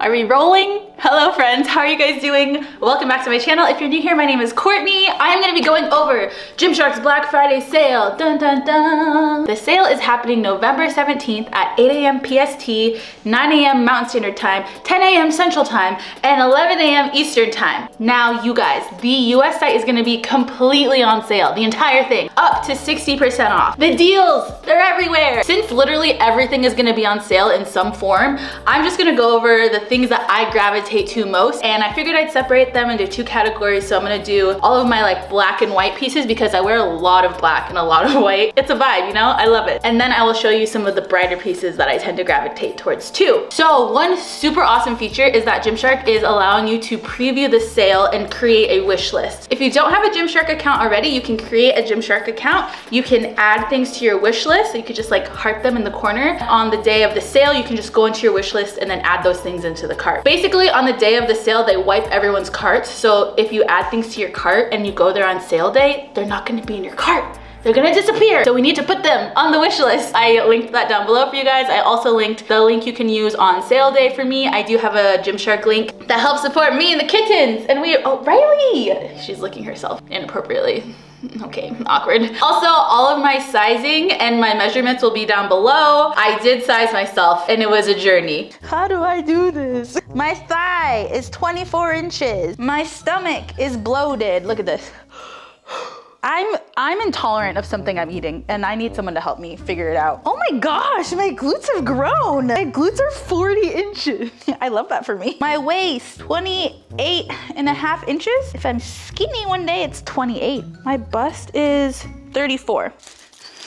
Are we rolling? Hello friends, how are you guys doing? Welcome back to my channel. If you're new here, my name is Courtney. I am gonna be going over Gymshark's Black Friday sale. Dun dun dun. The sale is happening November 17th at 8 a.m. PST, 9 a.m. Mountain Standard Time, 10 a.m. Central Time, and 11 a.m. Eastern Time. Now you guys, the US site is gonna be completely on sale, the entire thing, up to 60% off. The deals, they're everywhere. Since literally everything is gonna be on sale in some form, I'm just gonna go over the things that I gravitate to most. And I figured I'd separate them into two categories. So I'm gonna do all of my like black and white pieces because I wear a lot of black and a lot of white. It's a vibe, you know? I love it. And then I will show you some of the brighter pieces that I tend to gravitate towards too. So one super awesome feature is that Gymshark is allowing you to preview the sale and create a wish list. If you don't have a Gymshark account already, you can create a Gymshark account. You can add things to your wish list. So you could just like heart them in the corner. On the day of the sale, you can just go into your wish list and then add those things into the cart. Basically on the day of the sale, they wipe everyone's carts. So if you add things to your cart and you go there on sale day, they're not gonna be in your cart they're gonna disappear. So we need to put them on the wish list. I linked that down below for you guys. I also linked the link you can use on sale day for me. I do have a Gymshark link that helps support me and the kittens. And we, oh, Riley, she's licking herself inappropriately. Okay, awkward. Also, all of my sizing and my measurements will be down below. I did size myself and it was a journey. How do I do this? My thigh is 24 inches. My stomach is bloated. Look at this. I'm I'm intolerant of something I'm eating and I need someone to help me figure it out. Oh my gosh, my glutes have grown. My glutes are 40 inches. I love that for me. My waist, 28 and a half inches. If I'm skinny one day, it's 28. My bust is 34.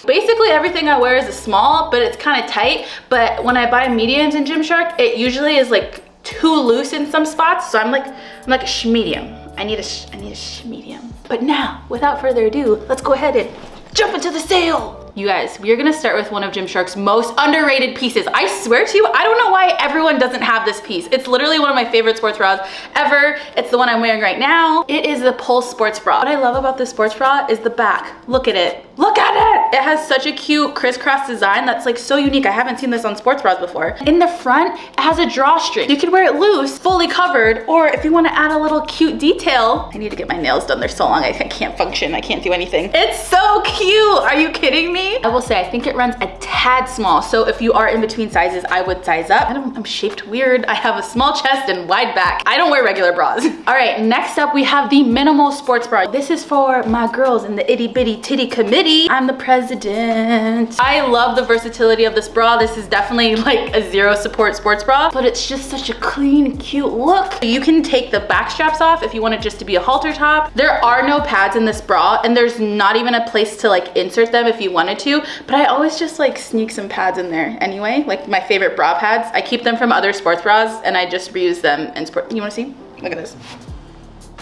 Basically everything I wear is a small, but it's kind of tight. But when I buy mediums in Gymshark, it usually is like too loose in some spots. So I'm like, I'm like a medium. I need a, I need a medium. But now, without further ado, let's go ahead and jump into the sale. You guys, we are gonna start with one of Gymshark's most underrated pieces. I swear to you, I don't know why everyone doesn't have this piece. It's literally one of my favorite sports bras ever. It's the one I'm wearing right now. It is the Pulse sports bra. What I love about this sports bra is the back. Look at it. Look at it! It has such a cute crisscross design that's like so unique. I haven't seen this on sports bras before. In the front, it has a drawstring. You can wear it loose, fully covered, or if you wanna add a little cute detail, I need to get my nails done. They're so long, I can't function. I can't do anything. It's so cute. Are you kidding me? I will say, I think it runs a tad small. So if you are in between sizes, I would size up. I am shaped weird. I have a small chest and wide back. I don't wear regular bras. All right, next up we have the minimal sports bra. This is for my girls in the itty bitty titty committee. I'm the president. I love the versatility of this bra. This is definitely like a zero support sports bra, but it's just such a clean, cute look. You can take the back straps off if you want it just to be a halter top. There are no pads in this bra and there's not even a place to like insert them if you wanted to, but I always just like sneak some pads in there anyway, like my favorite bra pads. I keep them from other sports bras and I just reuse them in sport. You wanna see? Look at this.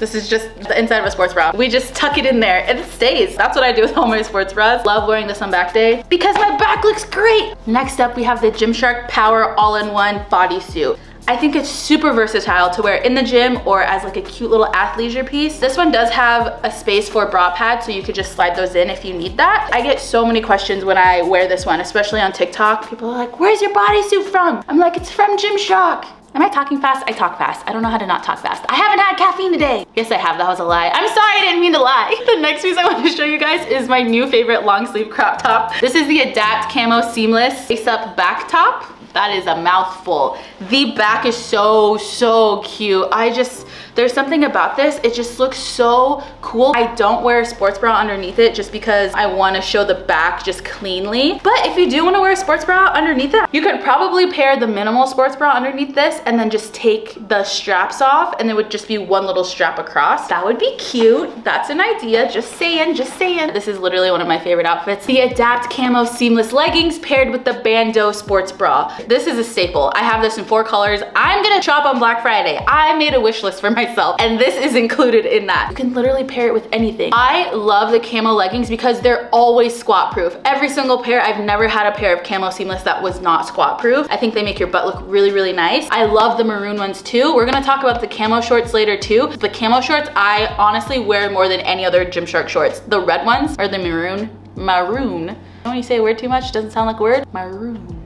This is just the inside of a sports bra. We just tuck it in there and it stays. That's what I do with all my sports bras. Love wearing this on back day because my back looks great. Next up, we have the Gymshark Power All-in-One Bodysuit. I think it's super versatile to wear in the gym or as like a cute little athleisure piece. This one does have a space for bra pads so you could just slide those in if you need that. I get so many questions when I wear this one, especially on TikTok. People are like, where's your bodysuit from? I'm like, it's from Gymshark. Am I talking fast? I talk fast. I don't know how to not talk fast. I haven't had caffeine today. Yes, I have. That was a lie. I'm sorry, I didn't mean to lie. The next piece I want to show you guys is my new favorite long sleeve crop top. This is the Adapt Camo Seamless Lace Up Back Top. That is a mouthful. The back is so, so cute. I just, there's something about this, it just looks so cool. I don't wear a sports bra underneath it just because I wanna show the back just cleanly. But if you do wanna wear a sports bra underneath it, you could probably pair the minimal sports bra underneath this and then just take the straps off and it would just be one little strap across. That would be cute. That's an idea, just saying, just saying. This is literally one of my favorite outfits. The Adapt Camo Seamless Leggings paired with the Bandeau Sports Bra. This is a staple. I have this in four colors. I'm gonna shop on Black Friday. I made a wish list for my myself and this is included in that. You can literally pair it with anything. I love the camo leggings because they're always squat proof. Every single pair, I've never had a pair of camo seamless that was not squat proof. I think they make your butt look really, really nice. I love the maroon ones too. We're gonna talk about the camo shorts later too. The camo shorts, I honestly wear more than any other Gymshark shorts. The red ones or the maroon, maroon. When you say a word too much, doesn't sound like a word. Maroon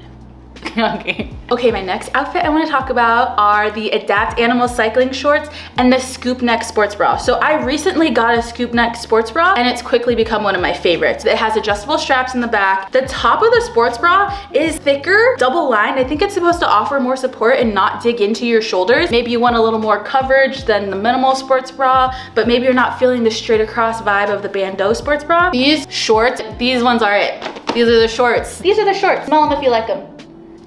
okay. Okay, my next outfit I wanna talk about are the Adapt Animal cycling shorts and the scoop neck sports bra. So I recently got a scoop neck sports bra and it's quickly become one of my favorites. It has adjustable straps in the back. The top of the sports bra is thicker, double lined. I think it's supposed to offer more support and not dig into your shoulders. Maybe you want a little more coverage than the minimal sports bra, but maybe you're not feeling the straight across vibe of the bandeau sports bra. These shorts, these ones are it. These are the shorts. These are the shorts. Smell them if you like them.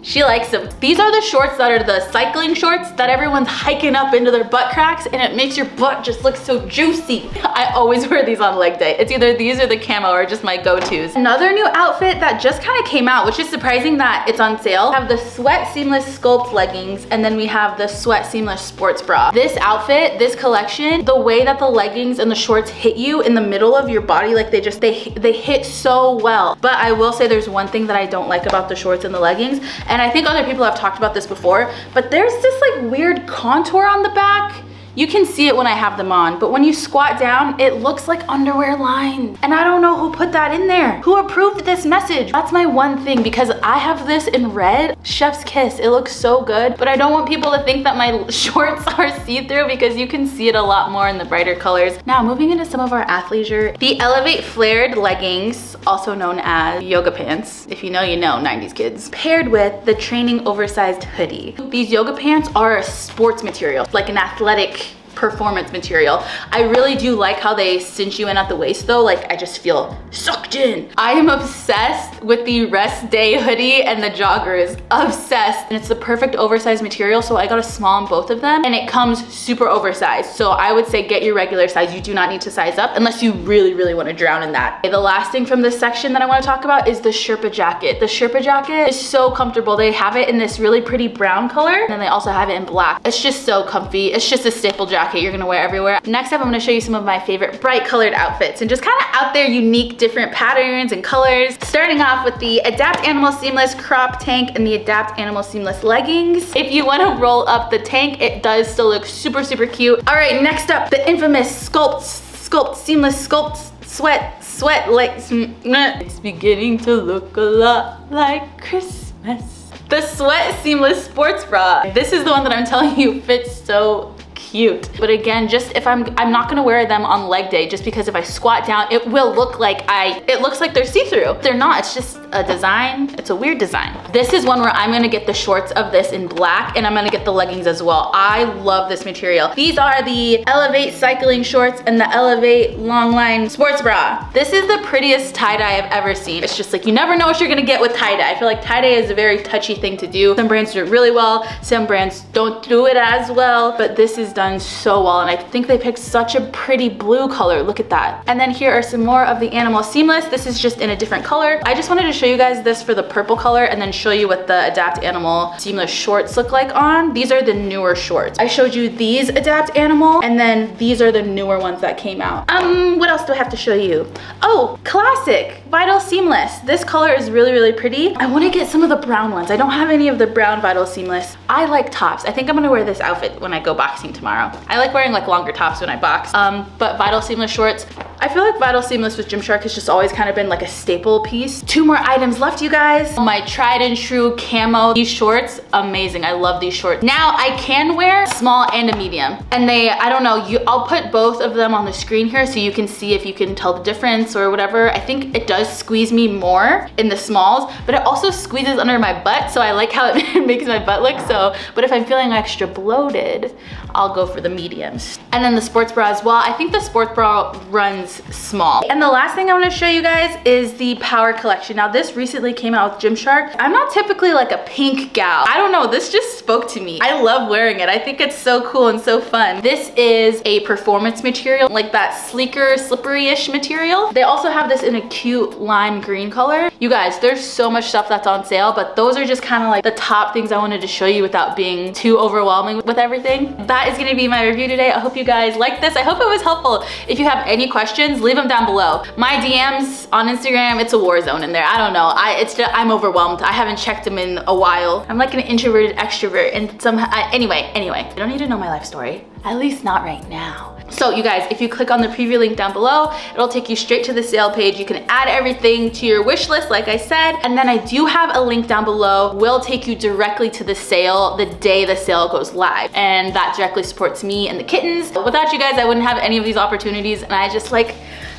She likes them. These are the shorts that are the cycling shorts that everyone's hiking up into their butt cracks and it makes your butt just look so juicy. I always wear these on leg day. It's either these or the camo or just my go-tos. Another new outfit that just kind of came out, which is surprising that it's on sale, have the Sweat Seamless Sculpt leggings and then we have the Sweat Seamless Sports Bra. This outfit, this collection, the way that the leggings and the shorts hit you in the middle of your body, like they just, they, they hit so well. But I will say there's one thing that I don't like about the shorts and the leggings and I think other people have talked about this before, but there's this like weird contour on the back you can see it when I have them on, but when you squat down, it looks like underwear lines. And I don't know who put that in there. Who approved this message? That's my one thing because I have this in red. Chef's kiss, it looks so good, but I don't want people to think that my shorts are see-through because you can see it a lot more in the brighter colors. Now, moving into some of our athleisure, the Elevate Flared leggings, also known as yoga pants, if you know, you know, 90s kids, paired with the training oversized hoodie. These yoga pants are a sports material, like an athletic performance material. I really do like how they cinch you in at the waist though. Like I just feel sucked in. I am obsessed with the rest day hoodie and the joggers. Obsessed. And it's the perfect oversized material. So I got a small in both of them and it comes super oversized. So I would say get your regular size. You do not need to size up unless you really, really want to drown in that. Okay, the last thing from this section that I want to talk about is the Sherpa jacket. The Sherpa jacket is so comfortable. They have it in this really pretty brown color and then they also have it in black. It's just so comfy. It's just a staple jacket jacket you're gonna wear everywhere. Next up, I'm gonna show you some of my favorite bright colored outfits and just kind of out there unique different patterns and colors. Starting off with the Adapt Animal Seamless crop tank and the Adapt Animal Seamless leggings. If you wanna roll up the tank, it does still look super, super cute. All right, next up, the infamous Sculpt, Sculpt, Seamless Sculpt sweat, sweat like, mm, It's beginning to look a lot like Christmas. The Sweat Seamless Sports Bra. This is the one that I'm telling you fits so cute. But again, just if I'm, I'm not gonna wear them on leg day just because if I squat down, it will look like I, it looks like they're see-through. They're not, it's just a design. It's a weird design. This is one where I'm gonna get the shorts of this in black and I'm gonna get the leggings as well. I love this material. These are the Elevate cycling shorts and the Elevate long line sports bra. This is the prettiest tie-dye I've ever seen. It's just like, you never know what you're gonna get with tie-dye. I feel like tie-dye is a very touchy thing to do. Some brands do it really well, some brands don't do it as well, but this is done so well and I think they picked such a pretty blue color. Look at that. And then here are some more of the Animal Seamless. This is just in a different color. I just wanted to show you guys this for the purple color and then show you what the Adapt Animal seamless shorts look like on. These are the newer shorts. I showed you these Adapt Animal and then these are the newer ones that came out. Um, what else do I have to show you? Oh, classic, Vital Seamless. This color is really, really pretty. I wanna get some of the brown ones. I don't have any of the brown Vital Seamless. I like tops. I think I'm gonna wear this outfit when I go boxing tomorrow. I like wearing like longer tops when I box, um, but Vital Seamless shorts, I feel like Vital Seamless with Gymshark has just always kind of been like a staple piece. Two more items left, you guys. My tried and true camo. These shorts, amazing. I love these shorts. Now I can wear small and a medium. And they, I don't know, you, I'll put both of them on the screen here so you can see if you can tell the difference or whatever. I think it does squeeze me more in the smalls, but it also squeezes under my butt. So I like how it makes my butt look so, but if I'm feeling extra bloated, I'll go for the mediums. And then the sports bra as well. I think the sports bra runs small. And the last thing I wanna show you guys is the Power Collection. Now this recently came out with Gymshark. I'm not typically like a pink gal. I don't know, this just spoke to me. I love wearing it. I think it's so cool and so fun. This is a performance material, like that sleeker, slippery-ish material. They also have this in a cute lime green color. You guys, there's so much stuff that's on sale, but those are just kind of like the top things I wanted to show you without being too overwhelming with everything. That is gonna be my review today. I hope you guys liked this. I hope it was helpful. If you have any questions, leave them down below. My DMs on Instagram, it's a war zone in there. I don't know. I it's just, I'm overwhelmed. I haven't checked them in a while. I'm like an introverted extrovert and some, I, anyway, anyway. You don't need to know my life story. At least not right now. So you guys, if you click on the preview link down below, it'll take you straight to the sale page. You can add everything to your wish list, like I said. And then I do have a link down below, will take you directly to the sale the day the sale goes live. And that directly supports me and the kittens. Without you guys, I wouldn't have any of these opportunities. And I just like,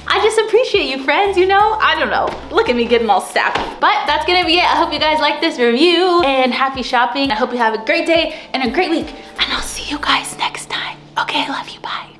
I just appreciate you friends, you know? I don't know. Look at me getting all sappy. But that's gonna be it. I hope you guys like this review and happy shopping. I hope you have a great day and a great week. And I'll see you guys next time. Okay, I love you, bye.